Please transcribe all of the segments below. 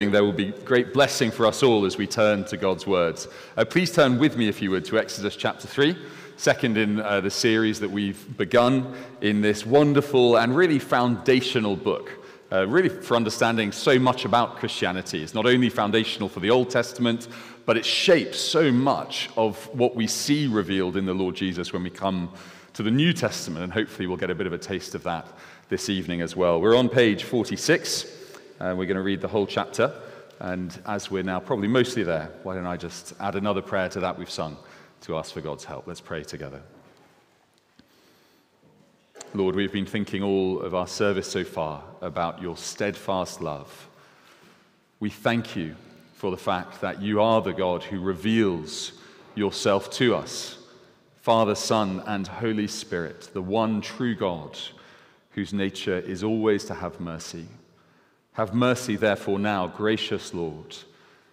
there will be great blessing for us all as we turn to God's words. Uh, please turn with me, if you would, to Exodus chapter 3, second in uh, the series that we've begun in this wonderful and really foundational book. Uh, really, for understanding so much about Christianity. It's not only foundational for the Old Testament, but it shapes so much of what we see revealed in the Lord Jesus when we come to the New Testament, and hopefully we'll get a bit of a taste of that this evening as well. We're on page 46. Uh, we're going to read the whole chapter. And as we're now probably mostly there, why don't I just add another prayer to that we've sung to ask for God's help? Let's pray together. Lord, we've been thinking all of our service so far about your steadfast love. We thank you for the fact that you are the God who reveals yourself to us, Father, Son, and Holy Spirit, the one true God whose nature is always to have mercy. Have mercy, therefore, now, gracious Lord.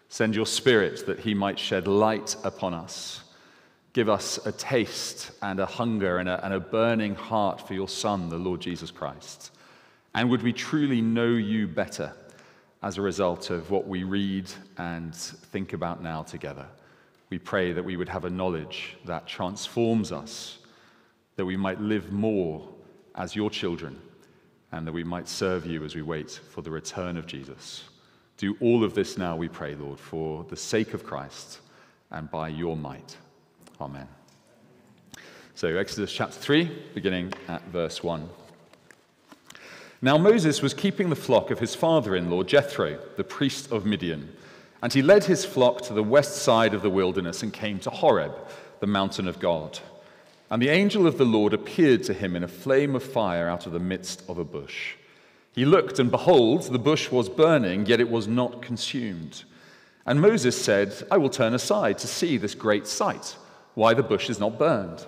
Send your Spirit that he might shed light upon us. Give us a taste and a hunger and a, and a burning heart for your Son, the Lord Jesus Christ. And would we truly know you better as a result of what we read and think about now together? We pray that we would have a knowledge that transforms us, that we might live more as your children and that we might serve you as we wait for the return of Jesus. Do all of this now, we pray, Lord, for the sake of Christ and by your might. Amen. So, Exodus chapter 3, beginning at verse 1. Now, Moses was keeping the flock of his father in law, Jethro, the priest of Midian. And he led his flock to the west side of the wilderness and came to Horeb, the mountain of God. And the angel of the Lord appeared to him in a flame of fire out of the midst of a bush. He looked, and behold, the bush was burning, yet it was not consumed. And Moses said, I will turn aside to see this great sight, why the bush is not burned.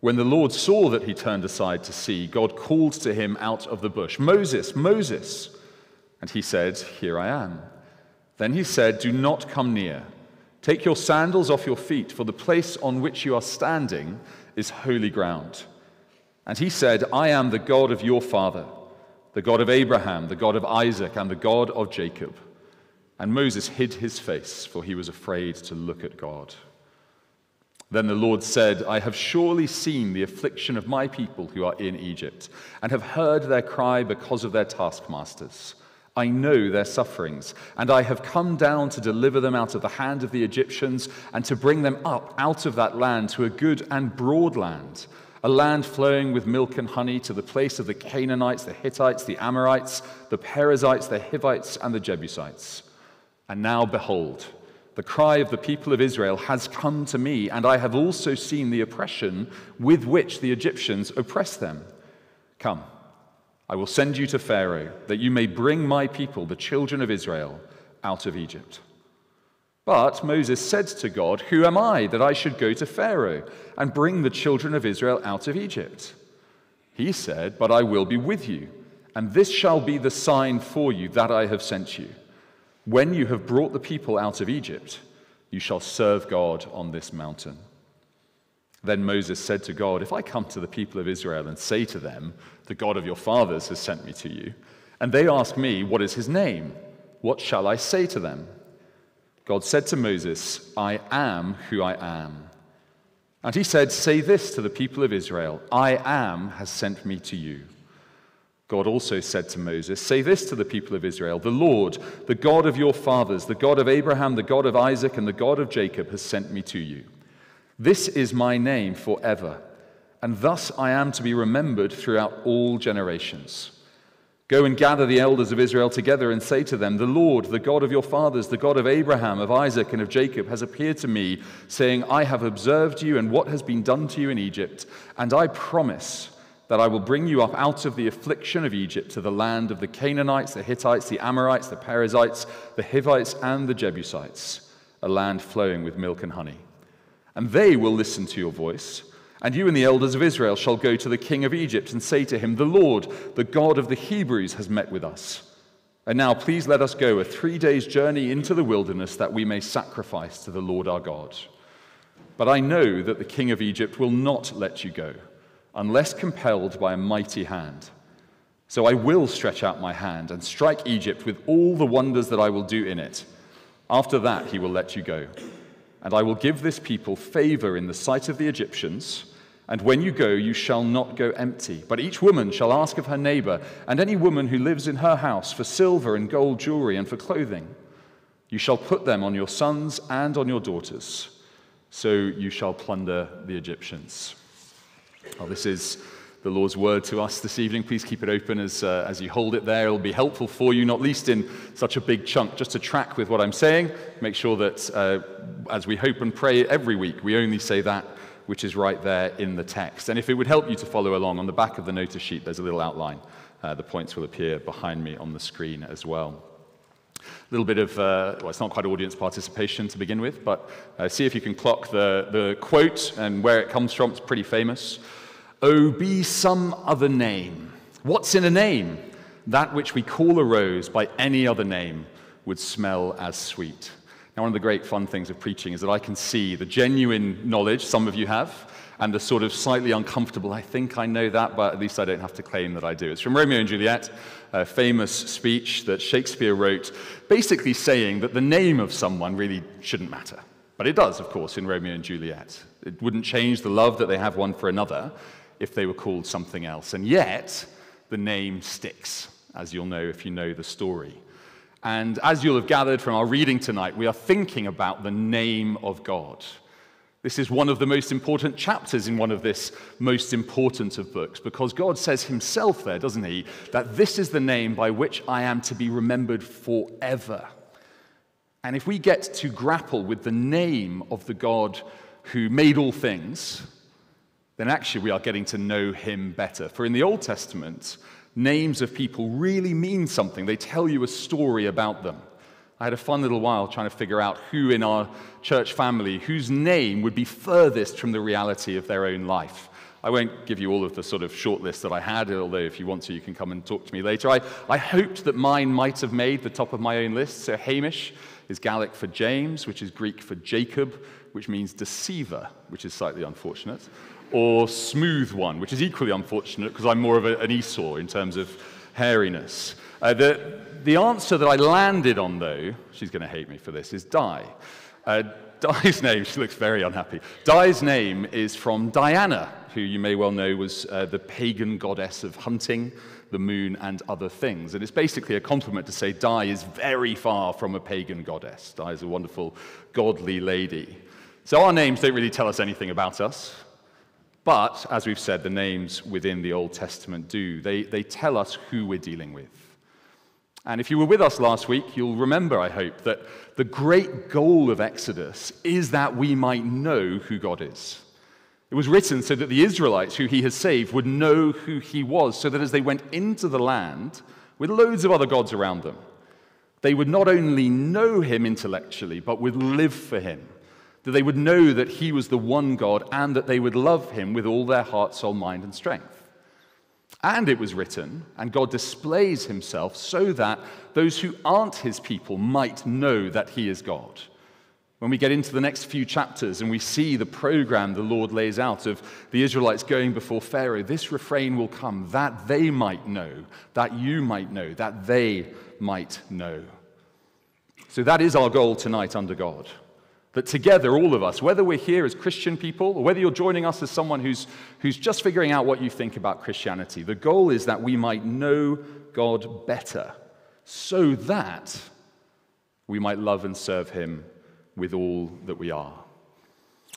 When the Lord saw that he turned aside to see, God called to him out of the bush, Moses, Moses. And he said, Here I am. Then he said, Do not come near. Take your sandals off your feet, for the place on which you are standing is holy ground. And he said, I am the God of your father, the God of Abraham, the God of Isaac, and the God of Jacob. And Moses hid his face, for he was afraid to look at God. Then the Lord said, I have surely seen the affliction of my people who are in Egypt, and have heard their cry because of their taskmasters. I know their sufferings, and I have come down to deliver them out of the hand of the Egyptians and to bring them up out of that land to a good and broad land, a land flowing with milk and honey to the place of the Canaanites, the Hittites, the Amorites, the Perizzites, the Hivites, and the Jebusites. And now, behold, the cry of the people of Israel has come to me, and I have also seen the oppression with which the Egyptians oppress them. Come. I will send you to Pharaoh, that you may bring my people, the children of Israel, out of Egypt. But Moses said to God, Who am I that I should go to Pharaoh and bring the children of Israel out of Egypt? He said, But I will be with you, and this shall be the sign for you that I have sent you. When you have brought the people out of Egypt, you shall serve God on this mountain. Then Moses said to God, If I come to the people of Israel and say to them, The God of your fathers has sent me to you, and they ask me, What is his name? What shall I say to them? God said to Moses, I am who I am. And he said, Say this to the people of Israel I am has sent me to you. God also said to Moses, Say this to the people of Israel The Lord, the God of your fathers, the God of Abraham, the God of Isaac, and the God of Jacob, has sent me to you. This is my name forever, and thus I am to be remembered throughout all generations. Go and gather the elders of Israel together and say to them, The Lord, the God of your fathers, the God of Abraham, of Isaac, and of Jacob, has appeared to me, saying, I have observed you and what has been done to you in Egypt, and I promise that I will bring you up out of the affliction of Egypt to the land of the Canaanites, the Hittites, the Amorites, the Perizzites, the Hivites, and the Jebusites, a land flowing with milk and honey and they will listen to your voice. And you and the elders of Israel shall go to the king of Egypt and say to him, The Lord, the God of the Hebrews, has met with us. And now please let us go a three days' journey into the wilderness that we may sacrifice to the Lord our God. But I know that the king of Egypt will not let you go unless compelled by a mighty hand. So I will stretch out my hand and strike Egypt with all the wonders that I will do in it. After that, he will let you go. And I will give this people favor in the sight of the Egyptians. And when you go, you shall not go empty. But each woman shall ask of her neighbor, and any woman who lives in her house, for silver and gold jewelry and for clothing. You shall put them on your sons and on your daughters. So you shall plunder the Egyptians. Well, this is the Lord's word to us this evening. Please keep it open as, uh, as you hold it there. It'll be helpful for you, not least in such a big chunk, just to track with what I'm saying. Make sure that uh, as we hope and pray every week, we only say that which is right there in the text. And if it would help you to follow along, on the back of the notice sheet, there's a little outline. Uh, the points will appear behind me on the screen as well. A little bit of, uh, well, it's not quite audience participation to begin with, but uh, see if you can clock the, the quote and where it comes from. It's pretty famous. Oh, be some other name. What's in a name? That which we call a rose by any other name would smell as sweet. Now, one of the great fun things of preaching is that I can see the genuine knowledge some of you have, and the sort of slightly uncomfortable, I think I know that, but at least I don't have to claim that I do. It's from Romeo and Juliet, a famous speech that Shakespeare wrote, basically saying that the name of someone really shouldn't matter. But it does, of course, in Romeo and Juliet. It wouldn't change the love that they have one for another if they were called something else. And yet, the name sticks, as you'll know if you know the story. And as you'll have gathered from our reading tonight, we are thinking about the name of God. This is one of the most important chapters in one of this most important of books because God says himself there, doesn't he, that this is the name by which I am to be remembered forever. And if we get to grapple with the name of the God who made all things, then actually we are getting to know him better. For in the Old Testament, names of people really mean something, they tell you a story about them. I had a fun little while trying to figure out who in our church family, whose name would be furthest from the reality of their own life. I won't give you all of the sort of short list that I had, although if you want to, you can come and talk to me later. I, I hoped that mine might have made the top of my own list. So Hamish is Gaelic for James, which is Greek for Jacob, which means deceiver, which is slightly unfortunate or smooth one, which is equally unfortunate because I'm more of a, an Esau in terms of hairiness. Uh, the, the answer that I landed on, though, she's going to hate me for this, is Di. Uh, Di's name, she looks very unhappy. Di's name is from Diana, who you may well know was uh, the pagan goddess of hunting, the moon, and other things. And it's basically a compliment to say Di is very far from a pagan goddess. Di is a wonderful, godly lady. So our names don't really tell us anything about us. But, as we've said, the names within the Old Testament do. They, they tell us who we're dealing with. And if you were with us last week, you'll remember, I hope, that the great goal of Exodus is that we might know who God is. It was written so that the Israelites, who he has saved, would know who he was, so that as they went into the land with loads of other gods around them, they would not only know him intellectually, but would live for him that they would know that he was the one God and that they would love him with all their heart, soul, mind, and strength. And it was written, and God displays himself so that those who aren't his people might know that he is God. When we get into the next few chapters and we see the program the Lord lays out of the Israelites going before Pharaoh, this refrain will come that they might know, that you might know, that they might know. So that is our goal tonight under God. That together, all of us, whether we're here as Christian people or whether you're joining us as someone who's, who's just figuring out what you think about Christianity, the goal is that we might know God better so that we might love and serve Him with all that we are.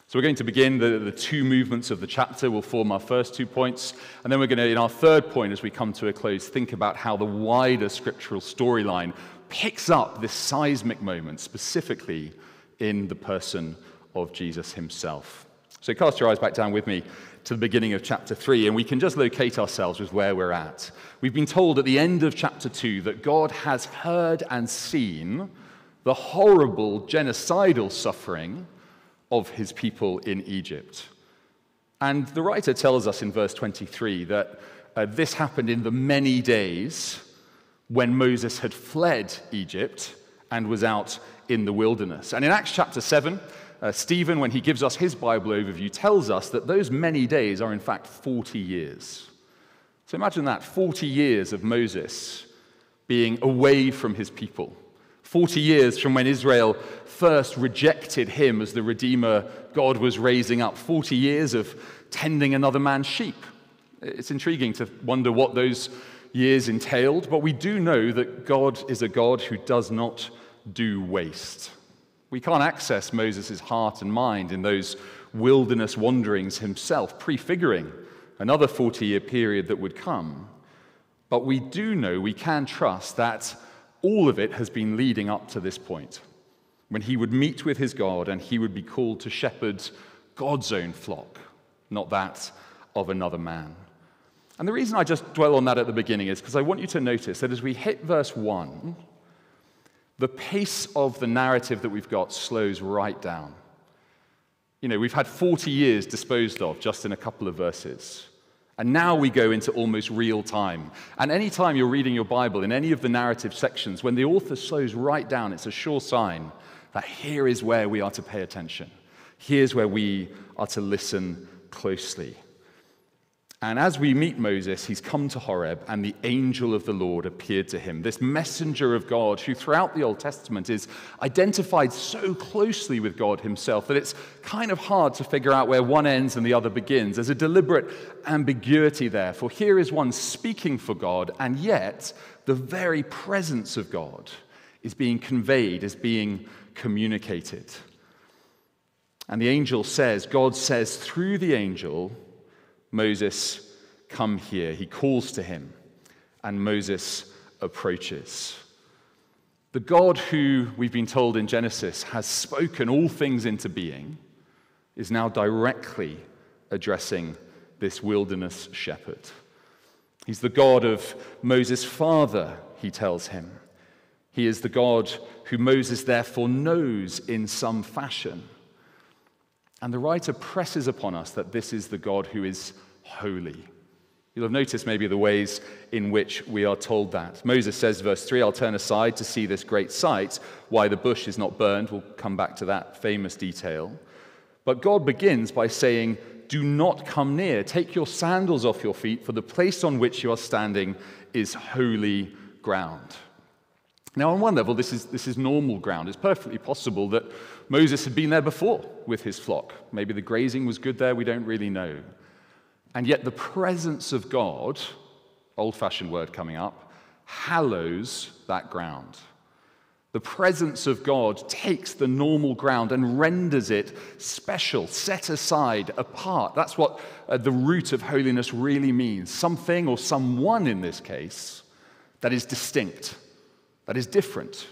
So we're going to begin the, the two movements of the chapter will form our first two points. And then we're going to, in our third point, as we come to a close, think about how the wider scriptural storyline picks up this seismic moment, specifically in the person of Jesus himself. So cast your eyes back down with me to the beginning of chapter 3, and we can just locate ourselves with where we're at. We've been told at the end of chapter 2 that God has heard and seen the horrible genocidal suffering of his people in Egypt. And the writer tells us in verse 23 that uh, this happened in the many days when Moses had fled Egypt and was out in the wilderness. And in Acts chapter 7, uh, Stephen, when he gives us his Bible overview, tells us that those many days are in fact 40 years. So imagine that 40 years of Moses being away from his people. 40 years from when Israel first rejected him as the Redeemer God was raising up. 40 years of tending another man's sheep. It's intriguing to wonder what those years entailed, but we do know that God is a God who does not do waste. We can't access Moses' heart and mind in those wilderness wanderings himself, prefiguring another 40 year period that would come. But we do know, we can trust that all of it has been leading up to this point when he would meet with his God and he would be called to shepherd God's own flock, not that of another man. And the reason I just dwell on that at the beginning is because I want you to notice that as we hit verse 1, the pace of the narrative that we've got slows right down. You know, we've had 40 years disposed of just in a couple of verses. And now we go into almost real time. And anytime you're reading your Bible in any of the narrative sections, when the author slows right down, it's a sure sign that here is where we are to pay attention. Here's where we are to listen closely. And as we meet Moses, he's come to Horeb, and the angel of the Lord appeared to him. This messenger of God, who throughout the Old Testament is identified so closely with God himself that it's kind of hard to figure out where one ends and the other begins. There's a deliberate ambiguity there, for here is one speaking for God, and yet the very presence of God is being conveyed, is being communicated. And the angel says, God says through the angel, Moses, come here. He calls to him, and Moses approaches. The God who we've been told in Genesis has spoken all things into being is now directly addressing this wilderness shepherd. He's the God of Moses' father, he tells him. He is the God who Moses therefore knows in some fashion. And the writer presses upon us that this is the God who is holy. You'll have noticed maybe the ways in which we are told that. Moses says, verse 3, I'll turn aside to see this great sight, why the bush is not burned. We'll come back to that famous detail. But God begins by saying, Do not come near. Take your sandals off your feet, for the place on which you are standing is holy ground. Now, on one level, this is, this is normal ground. It's perfectly possible that Moses had been there before with his flock. Maybe the grazing was good there, we don't really know. And yet, the presence of God, old fashioned word coming up, hallows that ground. The presence of God takes the normal ground and renders it special, set aside, apart. That's what uh, the root of holiness really means something or someone in this case that is distinct that is different,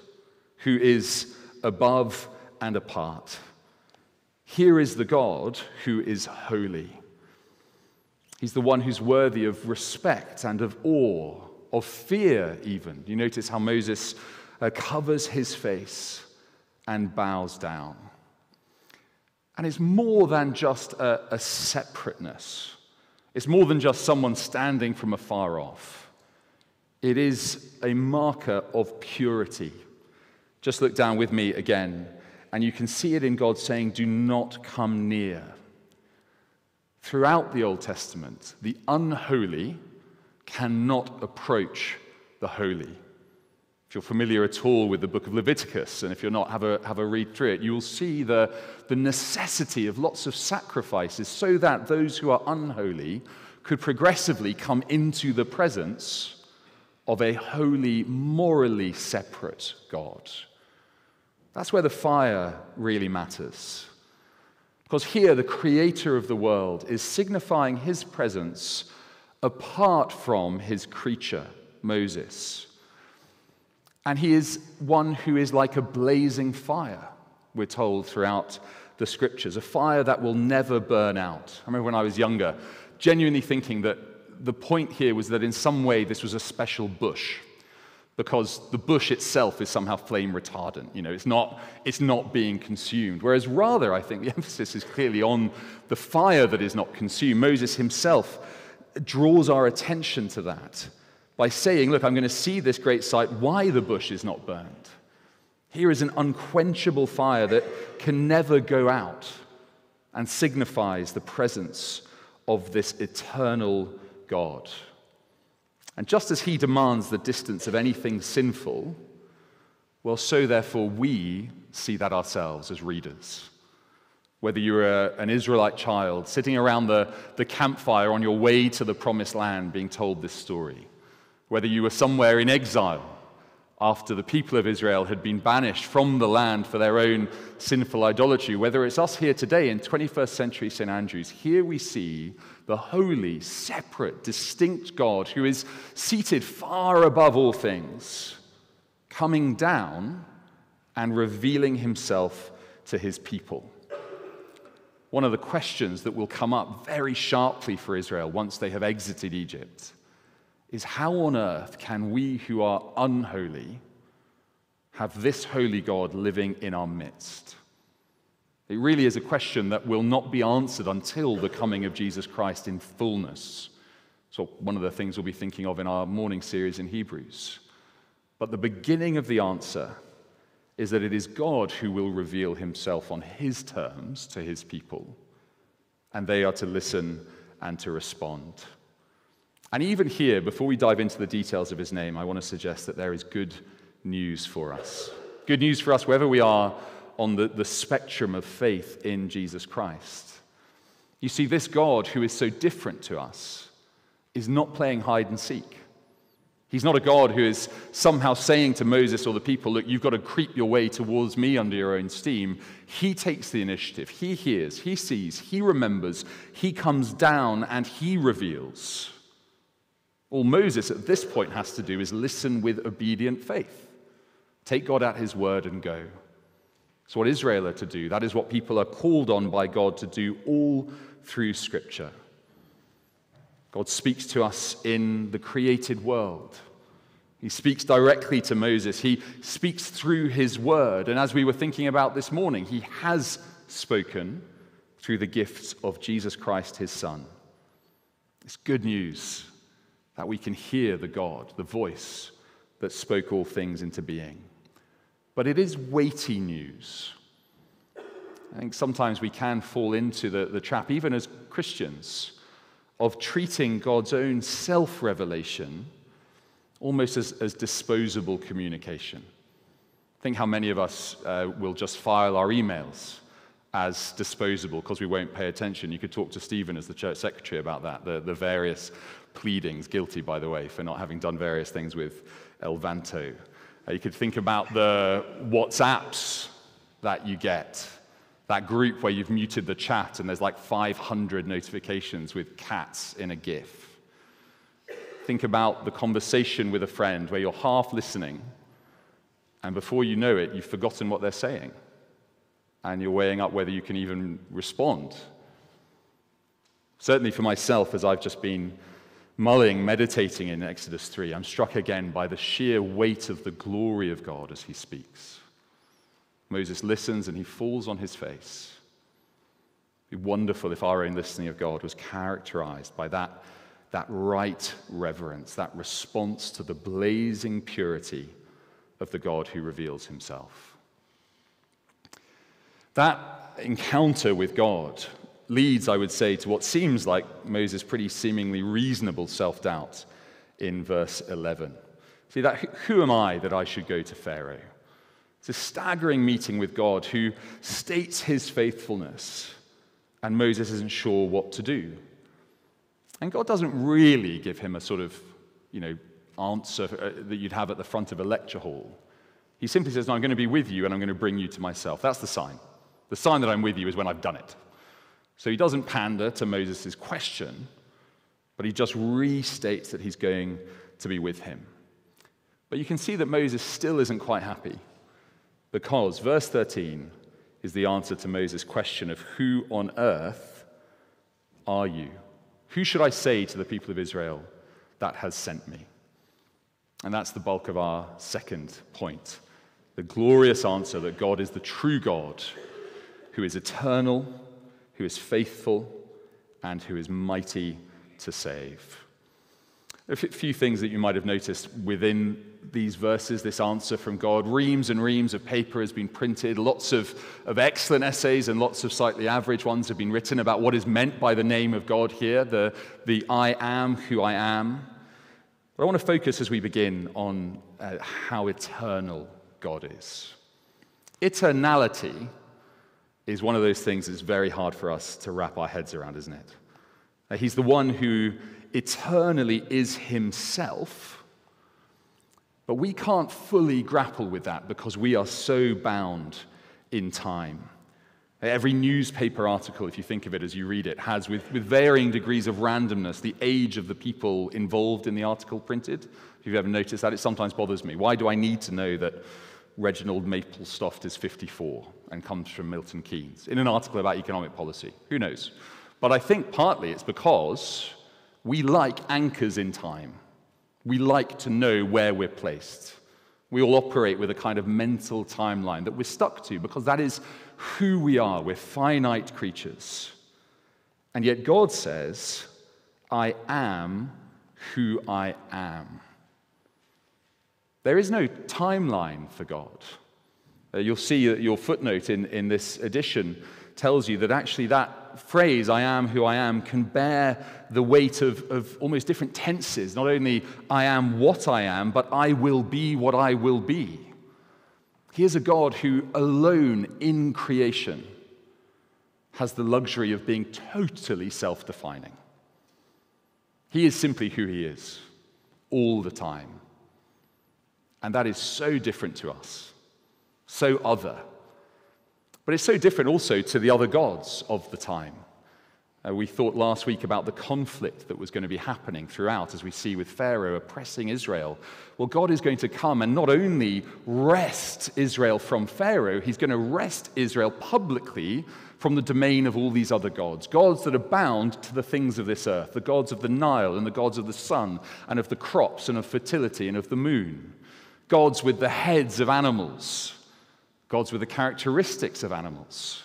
who is above and apart. Here is the God who is holy. He's the one who's worthy of respect and of awe, of fear, even. You notice how Moses uh, covers his face and bows down. And it's more than just a, a separateness, it's more than just someone standing from afar off. It is a marker of purity. Just look down with me again, and you can see it in God saying, Do not come near. Throughout the Old Testament, the unholy cannot approach the holy. If you're familiar at all with the book of Leviticus, and if you're not, have a, have a read through it, you will see the, the necessity of lots of sacrifices so that those who are unholy could progressively come into the presence of a holy, morally separate God. That's where the fire really matters. Because here, the creator of the world is signifying his presence apart from his creature, Moses. And he is one who is like a blazing fire, we're told throughout the scriptures, a fire that will never burn out. I remember when I was younger, genuinely thinking that the point here was that in some way this was a special bush because the bush itself is somehow flame retardant. You know, it's not, it's not being consumed. Whereas rather, I think the emphasis is clearly on the fire that is not consumed. Moses himself draws our attention to that by saying, Look, I'm going to see this great sight, why the bush is not burned. Here is an unquenchable fire that can never go out and signifies the presence of this eternal God. And just as he demands the distance of anything sinful, well, so therefore we see that ourselves as readers. Whether you're an Israelite child sitting around the, the campfire on your way to the promised land being told this story, whether you were somewhere in exile after the people of Israel had been banished from the land for their own sinful idolatry, whether it's us here today in 21st century St. Andrews, here we see the holy, separate, distinct God who is seated far above all things, coming down and revealing himself to his people. One of the questions that will come up very sharply for Israel once they have exited Egypt is how on earth can we who are unholy have this holy God living in our midst? It really is a question that will not be answered until the coming of Jesus Christ in fullness. So, one of the things we'll be thinking of in our morning series in Hebrews. But the beginning of the answer is that it is God who will reveal himself on his terms to his people, and they are to listen and to respond. And even here, before we dive into the details of his name, I want to suggest that there is good news for us. Good news for us wherever we are on the, the spectrum of faith in Jesus Christ. You see, this God who is so different to us is not playing hide and seek. He's not a God who is somehow saying to Moses or the people, Look, you've got to creep your way towards me under your own steam. He takes the initiative. He hears, he sees, he remembers, he comes down, and he reveals. All Moses at this point has to do is listen with obedient faith. Take God at his word and go. It's what Israel are to do. That is what people are called on by God to do all through Scripture. God speaks to us in the created world. He speaks directly to Moses. He speaks through his word. And as we were thinking about this morning, he has spoken through the gifts of Jesus Christ, his Son. It's good news that we can hear the God, the voice that spoke all things into being. But it is weighty news. I think sometimes we can fall into the, the trap, even as Christians, of treating God's own self revelation almost as, as disposable communication. Think how many of us uh, will just file our emails as disposable because we won't pay attention. You could talk to Stephen as the church secretary about that, the, the various pleadings, guilty, by the way, for not having done various things with Elvanto. Uh, you could think about the WhatsApps that you get, that group where you've muted the chat and there's like 500 notifications with cats in a GIF. Think about the conversation with a friend where you're half listening, and before you know it, you've forgotten what they're saying, and you're weighing up whether you can even respond. Certainly for myself, as I've just been mulling, meditating in Exodus 3, I'm struck again by the sheer weight of the glory of God as he speaks. Moses listens and he falls on his face. It'd be wonderful if our own listening of God was characterized by that, that right reverence, that response to the blazing purity of the God who reveals himself. That encounter with God leads, I would say, to what seems like Moses' pretty seemingly reasonable self doubt in verse 11. See, that who am I that I should go to Pharaoh? It's a staggering meeting with God who states his faithfulness, and Moses isn't sure what to do. And God doesn't really give him a sort of, you know, answer uh, that you'd have at the front of a lecture hall. He simply says, no, I'm going to be with you and I'm going to bring you to myself. That's the sign. The sign that I'm with you is when I've done it. So he doesn't pander to Moses' question, but he just restates that he's going to be with him. But you can see that Moses still isn't quite happy because verse 13 is the answer to Moses' question of who on earth are you? Who should I say to the people of Israel that has sent me? And that's the bulk of our second point the glorious answer that God is the true God who is eternal who is faithful, and who is mighty to save. A few things that you might have noticed within these verses, this answer from God. Reams and reams of paper has been printed. Lots of, of excellent essays and lots of slightly average ones have been written about what is meant by the name of God here, the, the I am who I am. But I want to focus as we begin on uh, how eternal God is. Eternality is one of those things that's very hard for us to wrap our heads around, isn't it? Uh, he's the one who eternally is himself, but we can't fully grapple with that because we are so bound in time. Every newspaper article, if you think of it as you read it, has, with, with varying degrees of randomness, the age of the people involved in the article printed. If you've ever noticed that, it sometimes bothers me. Why do I need to know that Reginald Maplestoft is 54 and comes from Milton Keynes in an article about economic policy? Who knows? But I think partly it's because we like anchors in time. We like to know where we're placed. We all operate with a kind of mental timeline that we're stuck to because that is who we are. We're finite creatures. And yet God says, I am who I am. There is no timeline for God. Uh, you'll see that your footnote in, in this edition tells you that actually that phrase, I am who I am, can bear the weight of, of almost different tenses. Not only I am what I am, but I will be what I will be. He is a God who, alone in creation, has the luxury of being totally self defining. He is simply who He is, all the time. And that is so different to us, so other. But it's so different also to the other gods of the time. Uh, we thought last week about the conflict that was going to be happening throughout, as we see with Pharaoh oppressing Israel. Well, God is going to come and not only wrest Israel from Pharaoh, he's going to wrest Israel publicly from the domain of all these other gods. Gods that are bound to the things of this earth, the gods of the Nile and the gods of the sun and of the crops and of fertility and of the moon. Gods with the heads of animals, gods with the characteristics of animals.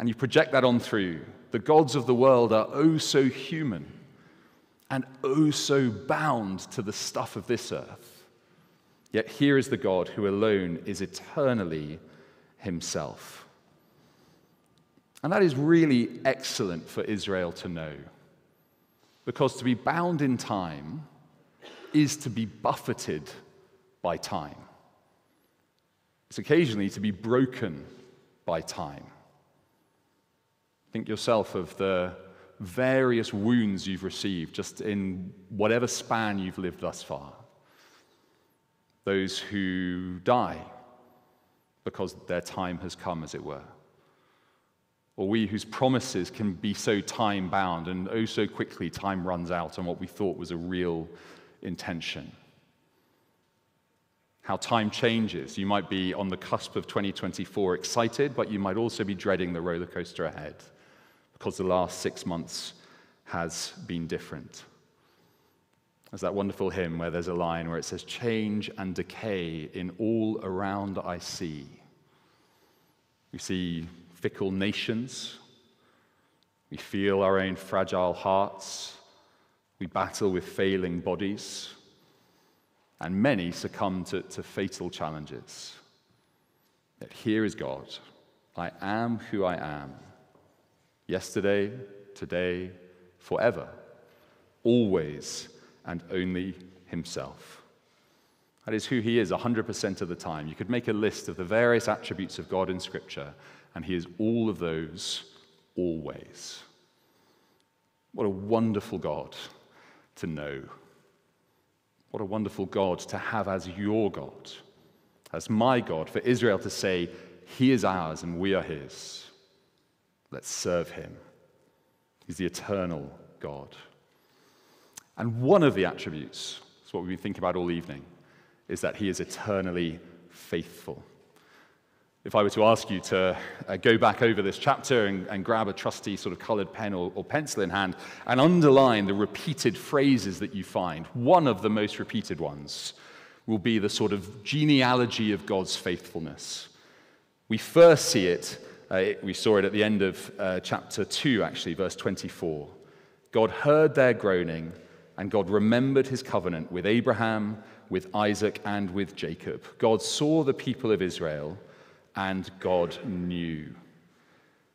And you project that on through the gods of the world are oh so human and oh so bound to the stuff of this earth. Yet here is the God who alone is eternally himself. And that is really excellent for Israel to know. Because to be bound in time is to be buffeted by time. It's occasionally to be broken by time. Think yourself of the various wounds you've received just in whatever span you've lived thus far. Those who die because their time has come, as it were. Or we whose promises can be so time bound and oh so quickly time runs out on what we thought was a real intention. How time changes. You might be on the cusp of 2024 excited, but you might also be dreading the roller coaster ahead because the last six months has been different. There's that wonderful hymn where there's a line where it says, Change and decay in all around I see. We see fickle nations. We feel our own fragile hearts. We battle with failing bodies. And many succumb to, to fatal challenges. Yet here is God. I am who I am yesterday, today, forever, always and only Himself. That is who He is 100% of the time. You could make a list of the various attributes of God in Scripture, and He is all of those always. What a wonderful God to know. What a wonderful God to have as your God, as my God, for Israel to say, He is ours and we are His. Let's serve him. He's the eternal God. And one of the attributes, that's what we've been thinking about all evening, is that he is eternally faithful. If I were to ask you to uh, go back over this chapter and, and, grab a trusty sort of colored pen or, or pencil in hand and underline the repeated phrases that you find, one of the most repeated ones will be the sort of genealogy of God's faithfulness. We first see it uh, we saw it at the end of uh, chapter 2, actually, verse 24. God heard their groaning, and God remembered his covenant with Abraham, with Isaac, and with Jacob. God saw the people of Israel, and God knew.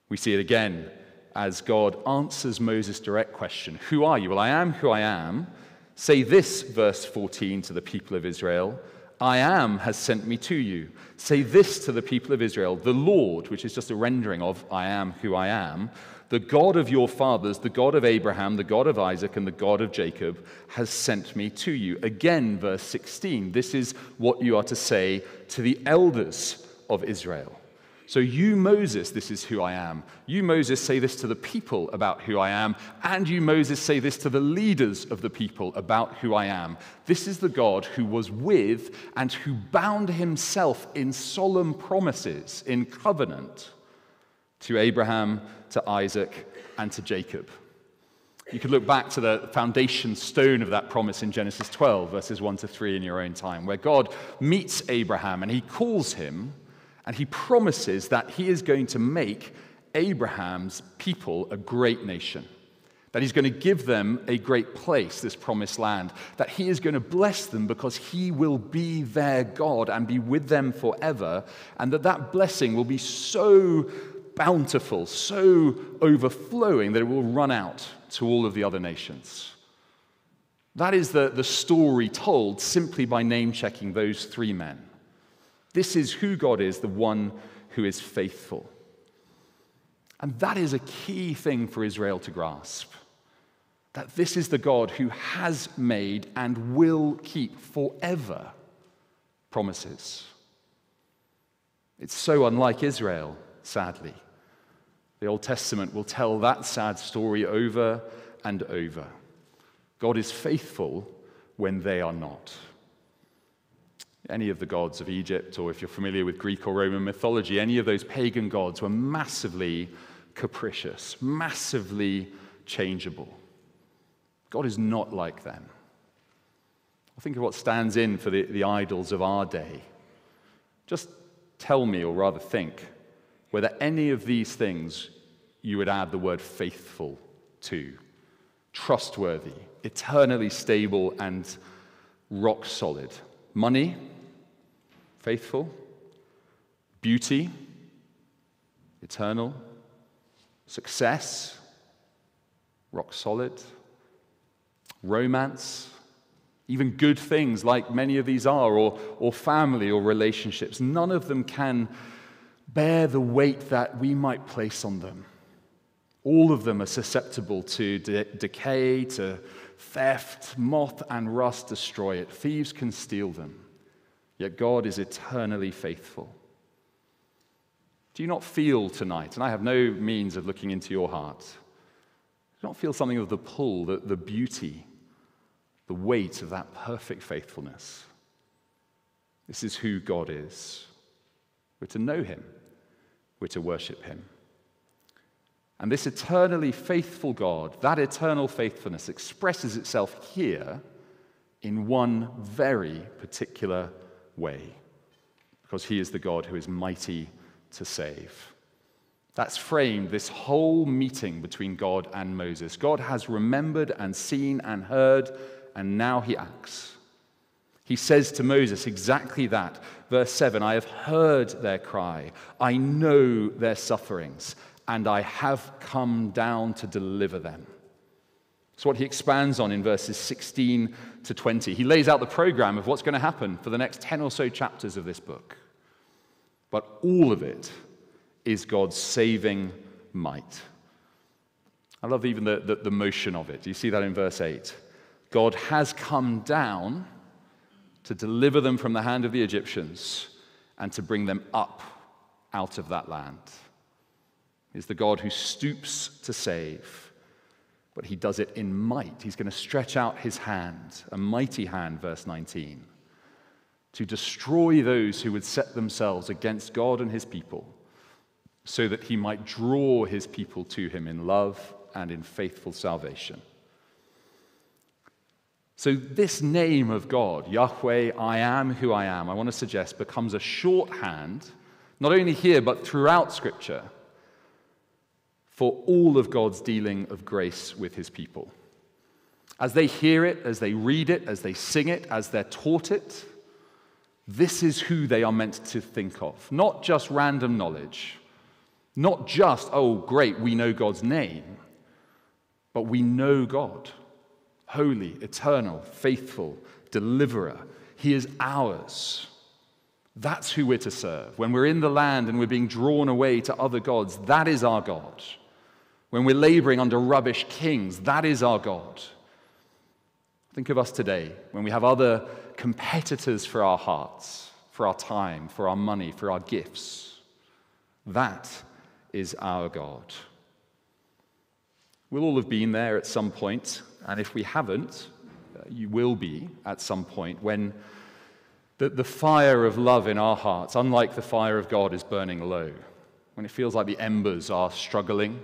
We see it again as God answers Moses' direct question Who are you? Well, I am who I am. Say this, verse 14, to the people of Israel I am has sent me to you. Say this to the people of Israel The Lord, which is just a rendering of I am who I am, the God of your fathers, the God of Abraham, the God of Isaac, and the God of Jacob, has sent me to you. Again, verse 16. This is what you are to say to the elders of Israel. So, you, Moses, this is who I am. You, Moses, say this to the people about who I am. And you, Moses, say this to the leaders of the people about who I am. This is the God who was with and who bound himself in solemn promises, in covenant, to Abraham, to Isaac, and to Jacob. You could look back to the foundation stone of that promise in Genesis 12, verses 1 to 3 in your own time, where God meets Abraham and he calls him and he promises that he is going to make Abraham's people a great nation, that he's going to give them a great place, this promised land, that he is going to bless them because he will be their God and be with them forever, and that that blessing will be so bountiful, so overflowing that it will run out to all of the other nations. That is the, the story told simply by name checking those three men. This is who God is, the one who is faithful. And that is a key thing for Israel to grasp. That this is the God who has made and will keep forever promises. It's so unlike Israel, sadly. The Old Testament will tell that sad story over and over. God is faithful when they are not any of the gods of Egypt, or if you're familiar with Greek or Roman mythology, any of those pagan gods were massively capricious, massively changeable. God is not like them. I think of what stands in for the, the idols of our day. Just tell me, or rather think, whether any of these things you would add the word faithful to trustworthy, eternally stable, and rock solid. Money, faithful, beauty, eternal, success, rock solid, romance, even good things like many of these are, or, or family or relationships. None of them can bear the weight that we might place on them. All of them are susceptible to de- decay, to theft, moth and rust destroy it. Thieves can steal them. Yet God is eternally faithful. Do you not feel tonight, and I have no means of looking into your heart, do you not feel something of the pull, the, the beauty, the weight of that perfect faithfulness? This is who God is. We're to know Him, we're to worship Him. And this eternally faithful God, that eternal faithfulness expresses itself here in one very particular way, because he is the God who is mighty to save. That's framed this whole meeting between God and Moses. God has remembered and seen and heard, and now he acts. He says to Moses exactly that. Verse 7 I have heard their cry, I know their sufferings, and I have come down to deliver them. It's what he expands on in verses 16 to 20. He lays out the program of what's going to happen for the next 10 or so chapters of this book. But all of it is God's saving might. I love even the, the, the motion of it. You see that in verse 8. God has come down to deliver them from the hand of the Egyptians and to bring them up out of that land. Is the God who stoops to save but he does it in might. He's going to stretch out his hand, a mighty hand, verse 19, to destroy those who would set themselves against God and his people, so that he might draw his people to him in love and in faithful salvation. So, this name of God, Yahweh, I am who I am, I want to suggest becomes a shorthand, not only here, but throughout Scripture for all of God's dealing of grace with his people. As they hear it, as they read it, as they sing it, as they're taught it, this is who they are meant to think of. Not just random knowledge, not just, oh, great, we know God's name, but we know God. holy, eternal, faithful, deliverer. He is ours. That's who we're to serve. When we're in the land and we're being drawn away to other gods, that is our God. When we're laboring under rubbish kings, that is our God. Think of us today when we have other competitors for our hearts, for our time, for our money, for our gifts. That is our God. We'll all have been there at some point, and if we haven't, uh, you will be at some point when the, the fire of love in our hearts, unlike the fire of God, is burning low. When it feels like the embers are struggling,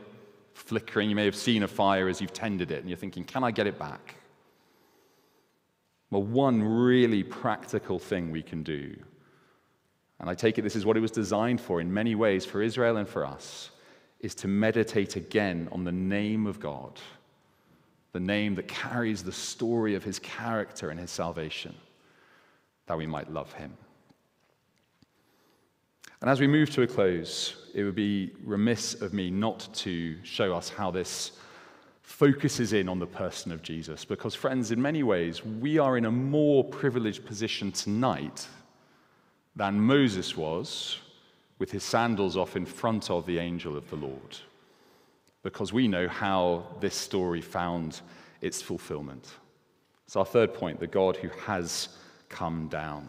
flickering. You may have seen a fire as you've tended it, and you're thinking, can I get it back? Well, one really practical thing we can do, and I take it this is what it was designed for in many ways for Israel and for us, is to meditate again on the name of God, the name that carries the story of his character and his salvation, that we might love him. And as we move to a close, it would be remiss of me not to show us how this focuses in on the person of Jesus. Because, friends, in many ways, we are in a more privileged position tonight than Moses was with his sandals off in front of the angel of the Lord. Because we know how this story found its fulfillment. It's our third point the God who has come down.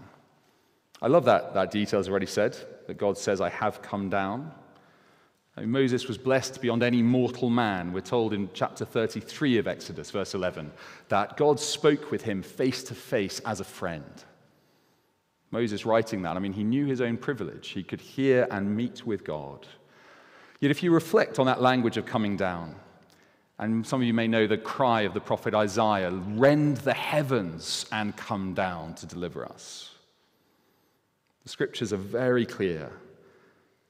I love that, that detail, as already said, that God says, I have come down. Moses was blessed beyond any mortal man. We're told in chapter 33 of Exodus, verse 11, that God spoke with him face to face as a friend. Moses writing that, I mean, he knew his own privilege. He could hear and meet with God. Yet, if you reflect on that language of coming down, and some of you may know the cry of the prophet Isaiah rend the heavens and come down to deliver us. The scriptures are very clear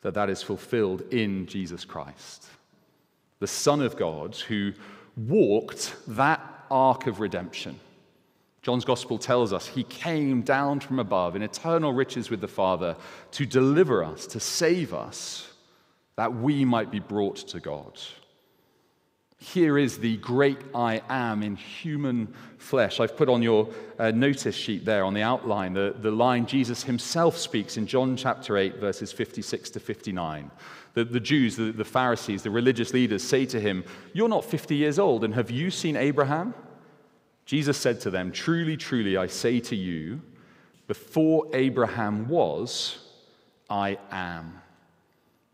that that is fulfilled in Jesus Christ, the Son of God who walked that arc of redemption. John's gospel tells us he came down from above in eternal riches with the Father to deliver us, to save us, that we might be brought to God. Here is the great I am in human flesh. I've put on your uh, notice sheet there on the outline the, the line Jesus himself speaks in John chapter 8, verses 56 to 59. The, the Jews, the, the Pharisees, the religious leaders say to him, You're not 50 years old, and have you seen Abraham? Jesus said to them, Truly, truly, I say to you, before Abraham was, I am.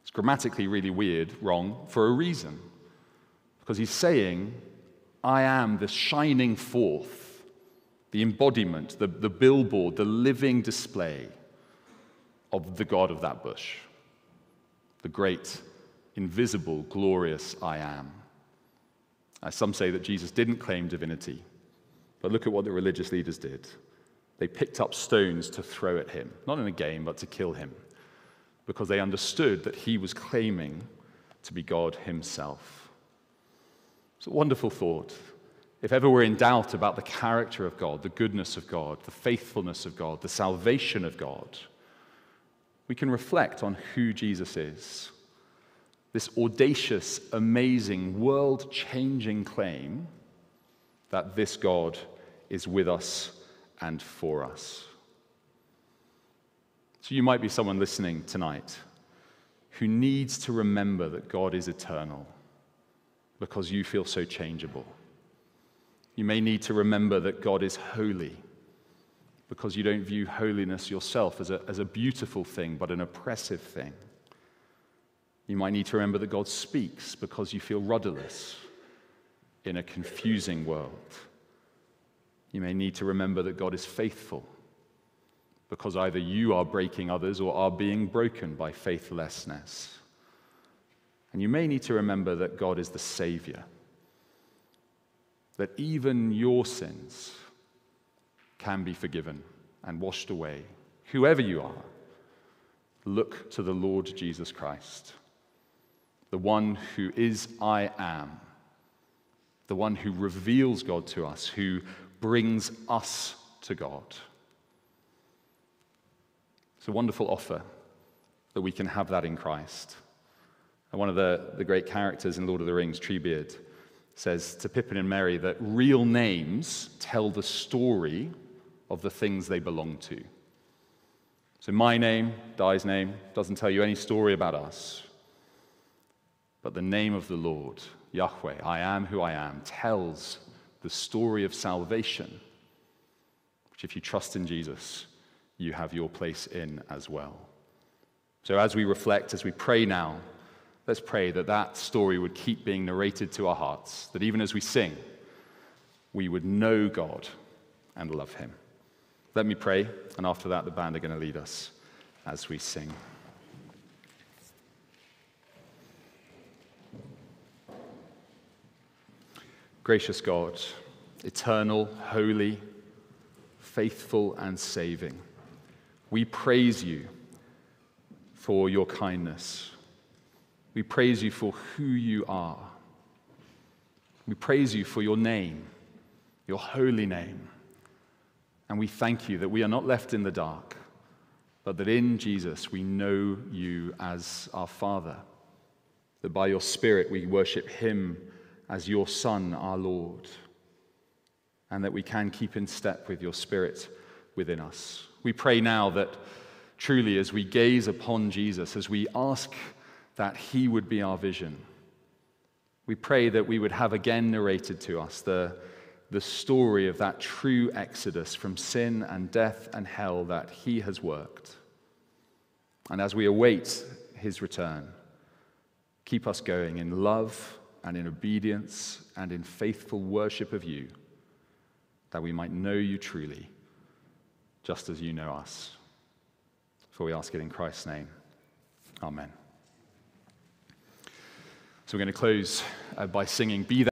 It's grammatically really weird, wrong, for a reason. Because he's saying, I am the shining forth, the embodiment, the, the billboard, the living display of the God of that bush, the great, invisible, glorious I am. As some say that Jesus didn't claim divinity, but look at what the religious leaders did. They picked up stones to throw at him, not in a game, but to kill him, because they understood that he was claiming to be God himself. It's a wonderful thought. If ever we're in doubt about the character of God, the goodness of God, the faithfulness of God, the salvation of God, we can reflect on who Jesus is. This audacious, amazing, world changing claim that this God is with us and for us. So you might be someone listening tonight who needs to remember that God is eternal because you feel so changeable. You may need to remember that God is holy because you don't view holiness yourself as a, as a beautiful thing, but an oppressive thing. You might need to remember that God speaks because you feel rudderless in a confusing world. You may need to remember that God is faithful because either you are breaking others or are being broken by faithlessness. And you may need to remember that God is the Savior, that even your sins can be forgiven and washed away. Whoever you are, look to the Lord Jesus Christ, the one who is I am, the one who reveals God to us, who brings us to God. It's a wonderful offer that we can have that in Christ. And one of the, the great characters in Lord of the Rings, Treebeard, says to Pippin and Merry that real names tell the story of the things they belong to. So, my name, Di's name, doesn't tell you any story about us. But the name of the Lord, Yahweh, I am who I am, tells the story of salvation, which, if you trust in Jesus, you have your place in as well. So, as we reflect, as we pray now, let's pray that that story would keep being narrated to our hearts, that even as we sing, we would know God and love Him. Let me pray, and after that, the band are going to lead us as we sing. Gracious God, eternal, holy, faithful, and saving, we praise you for your kindness. We praise you for who you are. We praise you for your name, your holy name. And we thank you that we are not left in the dark, but that in Jesus we know you as our Father, that by your Spirit we worship him as your Son, our Lord, and that we can keep in step with your Spirit within us. We pray now that truly, as we gaze upon Jesus, as we ask that he would be our vision, we pray that we would have again narrated to us the the story of that true exodus from sin and death and hell that he has worked. And as we await his return, keep us going in love and in obedience and in faithful worship of you, that we might know you truly, just as you know us. For we ask it in Christ's name. Amen. So we're going to close uh, by singing, Be